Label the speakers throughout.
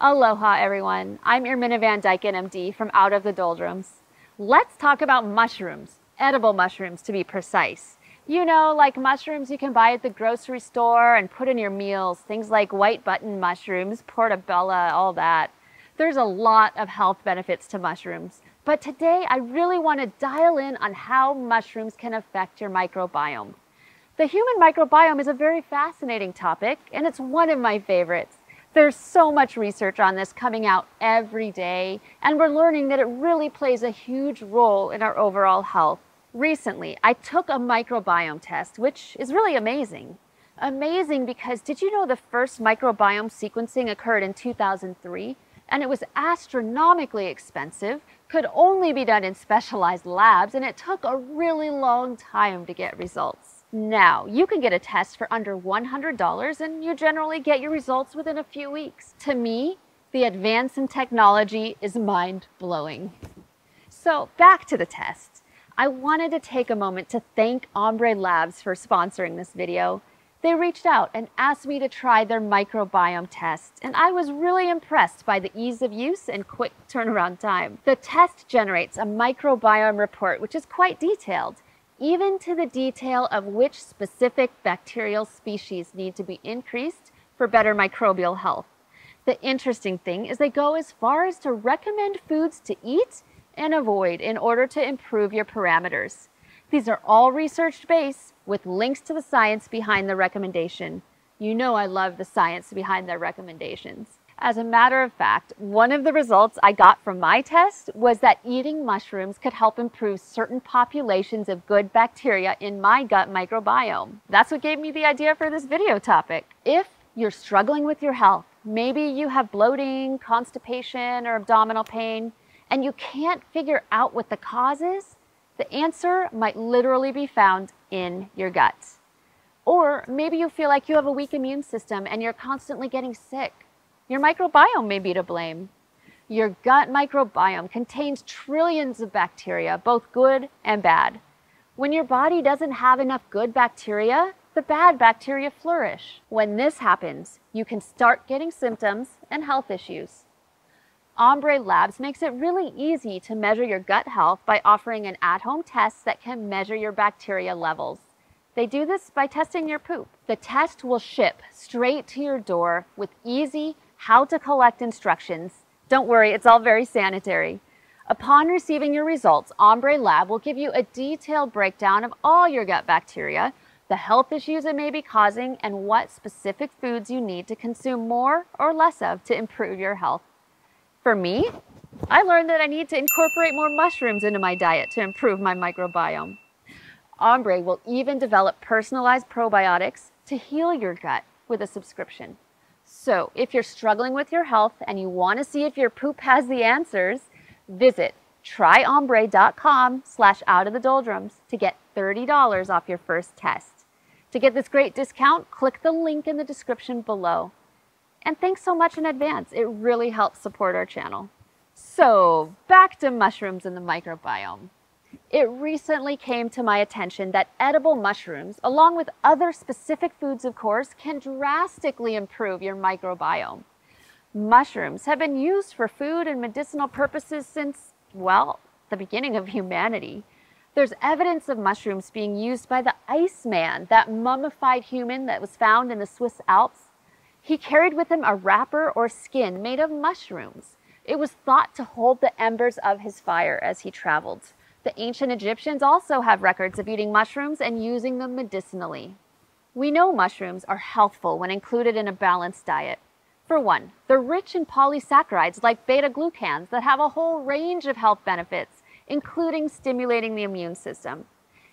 Speaker 1: Aloha, everyone. I'm Irminne Van Dyken, MD, from Out of the Doldrums. Let's talk about mushrooms, edible mushrooms to be precise. You know, like mushrooms you can buy at the grocery store and put in your meals, things like white button mushrooms, portobello, all that. There's a lot of health benefits to mushrooms, but today I really want to dial in on how mushrooms can affect your microbiome. The human microbiome is a very fascinating topic, and it's one of my favorites. There's so much research on this coming out every day, and we're learning that it really plays a huge role in our overall health. Recently, I took a microbiome test, which is really amazing. Amazing because did you know the first microbiome sequencing occurred in 2003? And it was astronomically expensive, could only be done in specialized labs, and it took a really long time to get results. Now, you can get a test for under $100 and you generally get your results within a few weeks. To me, the advance in technology is mind blowing. So, back to the test. I wanted to take a moment to thank Ombre Labs for sponsoring this video. They reached out and asked me to try their microbiome test, and I was really impressed by the ease of use and quick turnaround time. The test generates a microbiome report, which is quite detailed even to the detail of which specific bacterial species need to be increased for better microbial health. The interesting thing is they go as far as to recommend foods to eat and avoid in order to improve your parameters. These are all research based with links to the science behind the recommendation. You know I love the science behind their recommendations. As a matter of fact, one of the results I got from my test was that eating mushrooms could help improve certain populations of good bacteria in my gut microbiome. That's what gave me the idea for this video topic. If you're struggling with your health, maybe you have bloating, constipation, or abdominal pain, and you can't figure out what the cause is, the answer might literally be found in your gut. Or maybe you feel like you have a weak immune system and you're constantly getting sick. Your microbiome may be to blame. Your gut microbiome contains trillions of bacteria, both good and bad. When your body doesn't have enough good bacteria, the bad bacteria flourish. When this happens, you can start getting symptoms and health issues. Ombre Labs makes it really easy to measure your gut health by offering an at-home test that can measure your bacteria levels. They do this by testing your poop. The test will ship straight to your door with easy, how to collect instructions. Don't worry, it's all very sanitary. Upon receiving your results, Ombre Lab will give you a detailed breakdown of all your gut bacteria, the health issues it may be causing, and what specific foods you need to consume more or less of to improve your health. For me, I learned that I need to incorporate more mushrooms into my diet to improve my microbiome. Ombre will even develop personalized probiotics to heal your gut with a subscription. So if you're struggling with your health and you want to see if your poop has the answers, visit tryombre.com slash out of the doldrums to get $30 off your first test. To get this great discount, click the link in the description below. And thanks so much in advance. It really helps support our channel. So back to mushrooms and the microbiome. It recently came to my attention that edible mushrooms, along with other specific foods, of course, can drastically improve your microbiome. Mushrooms have been used for food and medicinal purposes since, well, the beginning of humanity. There's evidence of mushrooms being used by the Iceman, that mummified human that was found in the Swiss Alps. He carried with him a wrapper or skin made of mushrooms. It was thought to hold the embers of his fire as he traveled. The ancient Egyptians also have records of eating mushrooms and using them medicinally. We know mushrooms are healthful when included in a balanced diet. For one, they're rich in polysaccharides like beta glucans that have a whole range of health benefits, including stimulating the immune system.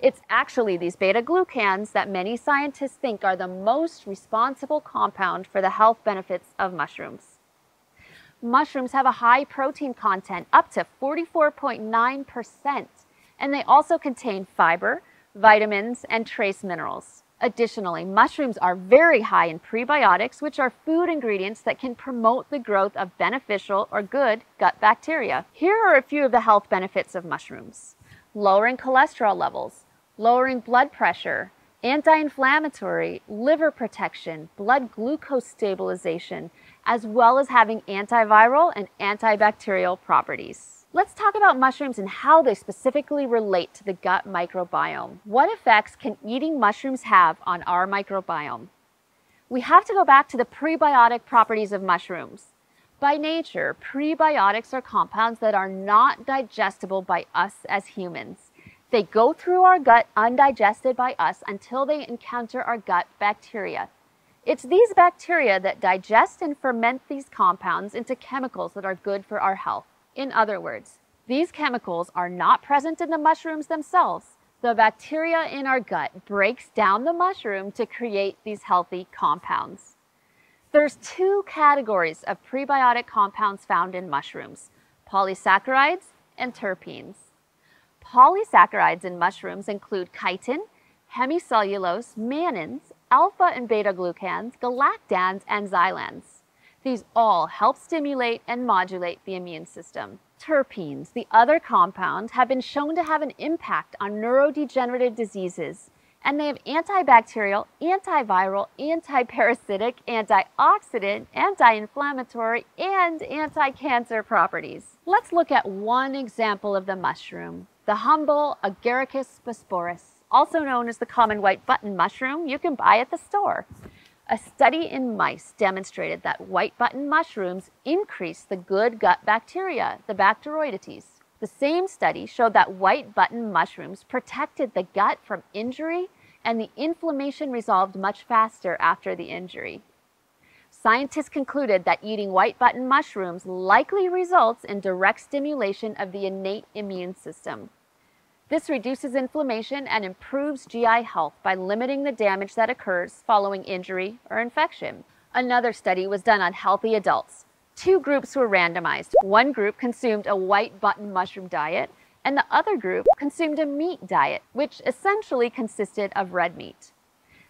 Speaker 1: It's actually these beta glucans that many scientists think are the most responsible compound for the health benefits of mushrooms mushrooms have a high protein content, up to 44.9%, and they also contain fiber, vitamins, and trace minerals. Additionally, mushrooms are very high in prebiotics, which are food ingredients that can promote the growth of beneficial or good gut bacteria. Here are a few of the health benefits of mushrooms. Lowering cholesterol levels, lowering blood pressure, anti-inflammatory, liver protection, blood glucose stabilization, as well as having antiviral and antibacterial properties. Let's talk about mushrooms and how they specifically relate to the gut microbiome. What effects can eating mushrooms have on our microbiome? We have to go back to the prebiotic properties of mushrooms. By nature, prebiotics are compounds that are not digestible by us as humans. They go through our gut undigested by us until they encounter our gut bacteria. It's these bacteria that digest and ferment these compounds into chemicals that are good for our health. In other words, these chemicals are not present in the mushrooms themselves. The bacteria in our gut breaks down the mushroom to create these healthy compounds. There's two categories of prebiotic compounds found in mushrooms, polysaccharides and terpenes. Polysaccharides in mushrooms include chitin, hemicellulose, mannans, alpha and beta glucans, galactans, and xylans. These all help stimulate and modulate the immune system. Terpenes, the other compounds, have been shown to have an impact on neurodegenerative diseases, and they have antibacterial, antiviral, antiparasitic, antioxidant, anti-inflammatory, and anti-cancer properties. Let's look at one example of the mushroom, the humble Agaricus bisporus also known as the common white button mushroom you can buy at the store. A study in mice demonstrated that white button mushrooms increase the good gut bacteria, the Bacteroidetes. The same study showed that white button mushrooms protected the gut from injury and the inflammation resolved much faster after the injury. Scientists concluded that eating white button mushrooms likely results in direct stimulation of the innate immune system. This reduces inflammation and improves GI health by limiting the damage that occurs following injury or infection. Another study was done on healthy adults. Two groups were randomized. One group consumed a white button mushroom diet, and the other group consumed a meat diet, which essentially consisted of red meat.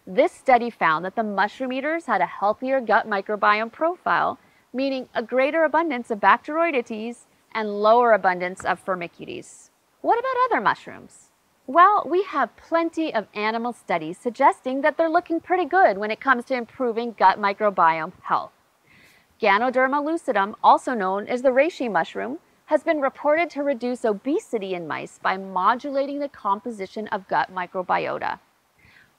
Speaker 1: This study found that the mushroom eaters had a healthier gut microbiome profile, meaning a greater abundance of Bacteroidetes and lower abundance of Firmicutes. What about other mushrooms? Well, we have plenty of animal studies suggesting that they're looking pretty good when it comes to improving gut microbiome health. Ganoderma lucidum, also known as the reishi mushroom, has been reported to reduce obesity in mice by modulating the composition of gut microbiota.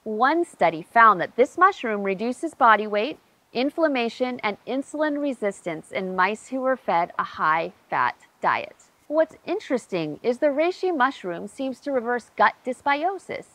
Speaker 1: One study found that this mushroom reduces body weight, inflammation, and insulin resistance in mice who were fed a high fat diet. What's interesting is the reishi mushroom seems to reverse gut dysbiosis.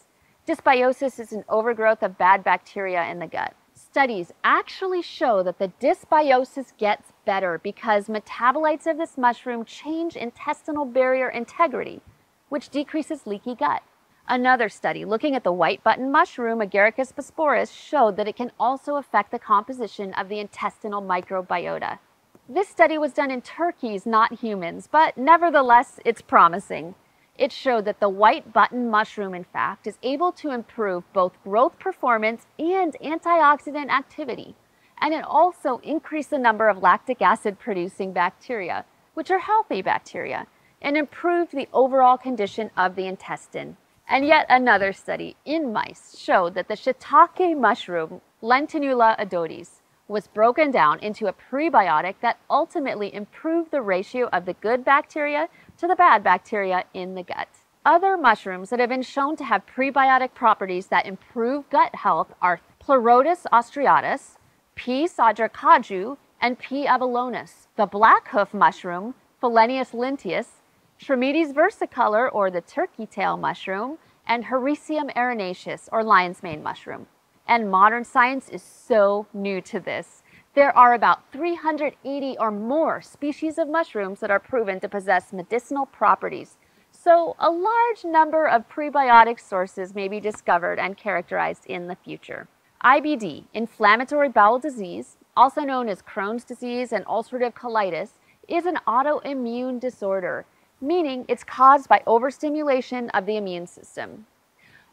Speaker 1: Dysbiosis is an overgrowth of bad bacteria in the gut. Studies actually show that the dysbiosis gets better because metabolites of this mushroom change intestinal barrier integrity, which decreases leaky gut. Another study looking at the white button mushroom, Agaricus bisporus, showed that it can also affect the composition of the intestinal microbiota. This study was done in turkeys, not humans, but nevertheless, it's promising. It showed that the white button mushroom, in fact, is able to improve both growth performance and antioxidant activity. And it also increased the number of lactic acid producing bacteria, which are healthy bacteria, and improved the overall condition of the intestine. And yet another study in mice showed that the shiitake mushroom, Lentinula edodes, was broken down into a prebiotic that ultimately improved the ratio of the good bacteria to the bad bacteria in the gut. Other mushrooms that have been shown to have prebiotic properties that improve gut health are Pleurotus ostreatus, P. sajor-caju, and P. abalonus. The black hoof mushroom, Phellinus linteus, Trametes versicolor or the turkey tail mushroom, and Hericium erinaceus or lion's mane mushroom. And modern science is so new to this. There are about 380 or more species of mushrooms that are proven to possess medicinal properties. So a large number of prebiotic sources may be discovered and characterized in the future. IBD, inflammatory bowel disease, also known as Crohn's disease and ulcerative colitis, is an autoimmune disorder, meaning it's caused by overstimulation of the immune system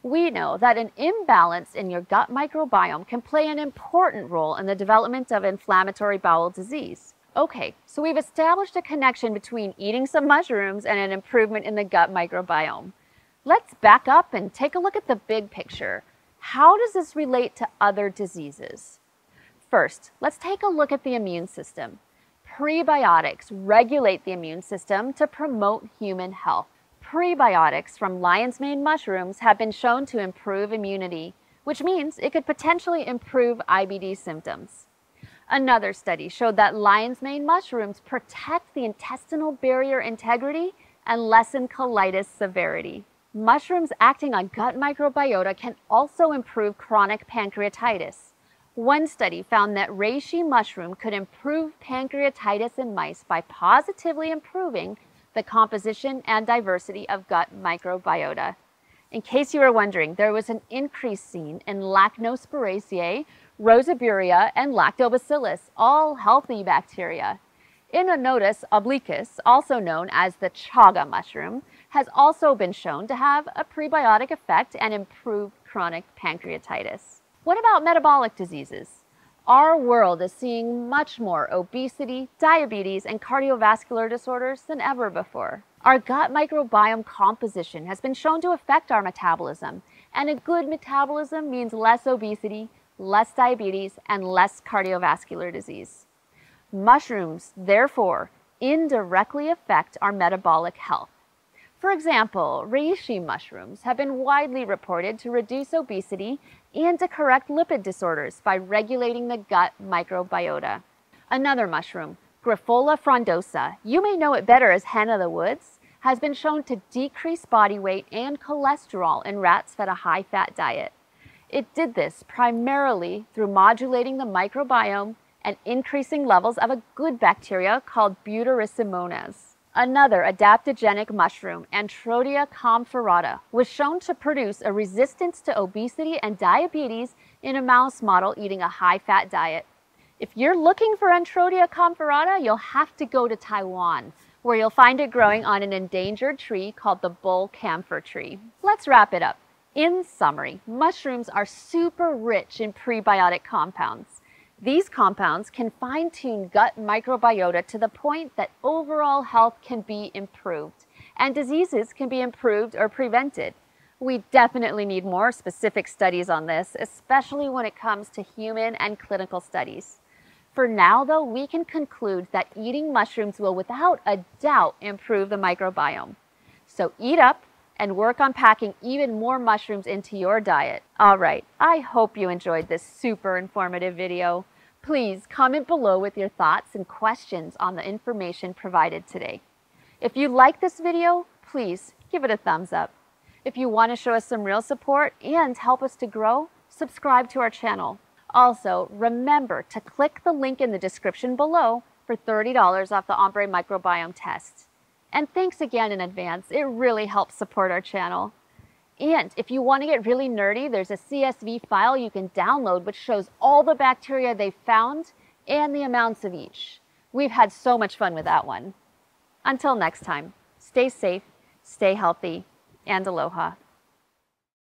Speaker 1: we know that an imbalance in your gut microbiome can play an important role in the development of inflammatory bowel disease. Okay, so we've established a connection between eating some mushrooms and an improvement in the gut microbiome. Let's back up and take a look at the big picture. How does this relate to other diseases? first, let's take a look at the immune system. Prebiotics regulate the immune system to promote human health. Prebiotics from lion's mane mushrooms have been shown to improve immunity, which means it could potentially improve IBD symptoms. Another study showed that lion's mane mushrooms protect the intestinal barrier integrity and lessen colitis severity. Mushrooms acting on gut microbiota can also improve chronic pancreatitis. One study found that reishi mushroom could improve pancreatitis in mice by positively improving the composition and diversity of gut microbiota. In case you were wondering, there was an increase seen in Lachnospiraceae, Roseburia, and Lactobacillus, all healthy bacteria. Inonotus obliquus, also known as the chaga mushroom, has also been shown to have a prebiotic effect and improve chronic pancreatitis. What about metabolic diseases? Our world is seeing much more obesity, diabetes, and cardiovascular disorders than ever before. Our gut microbiome composition has been shown to affect our metabolism, and a good metabolism means less obesity, less diabetes, and less cardiovascular disease. Mushrooms, therefore, indirectly affect our metabolic health. For example, reishi mushrooms have been widely reported to reduce obesity and to correct lipid disorders by regulating the gut microbiota. Another mushroom, Grifola frondosa, you may know it better as hen of the woods, has been shown to decrease body weight and cholesterol in rats fed a high-fat diet. It did this primarily through modulating the microbiome and increasing levels of a good bacteria called Butyricimonas. Another adaptogenic mushroom, Antrodia camphorata, was shown to produce a resistance to obesity and diabetes in a mouse model eating a high-fat diet. If you're looking for Antrodia camphorata, you'll have to go to Taiwan, where you'll find it growing on an endangered tree called the bull camphor tree. Let's wrap it up. In summary, mushrooms are super rich in prebiotic compounds. These compounds can fine tune gut microbiota to the point that overall health can be improved and diseases can be improved or prevented. We definitely need more specific studies on this, especially when it comes to human and clinical studies. For now, though, we can conclude that eating mushrooms will without a doubt improve the microbiome. So eat up and work on packing even more mushrooms into your diet. All right, I hope you enjoyed this super informative video. Please comment below with your thoughts and questions on the information provided today. If you like this video, please give it a thumbs up. If you want to show us some real support and help us to grow, subscribe to our channel. Also, remember to click the link in the description below for $30 off the Ombre Microbiome test. And thanks again in advance. It really helps support our channel. And if you want to get really nerdy, there's a CSV file you can download which shows all the bacteria they found and the amounts of each. We've had so much fun with that one. Until next time, stay safe, stay healthy, and aloha.